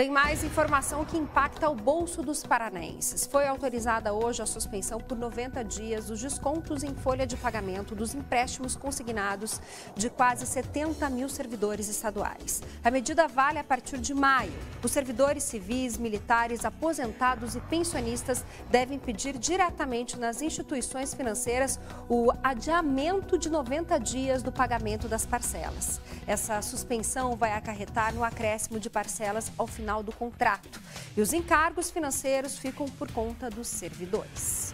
Tem mais informação que impacta o bolso dos paranaenses. Foi autorizada hoje a suspensão por 90 dias dos descontos em folha de pagamento dos empréstimos consignados de quase 70 mil servidores estaduais. A medida vale a partir de maio. Os servidores civis, militares, aposentados e pensionistas devem pedir diretamente nas instituições financeiras o adiamento de 90 dias do pagamento das parcelas. Essa suspensão vai acarretar no acréscimo de parcelas ao final final do contrato. E os encargos financeiros ficam por conta dos servidores.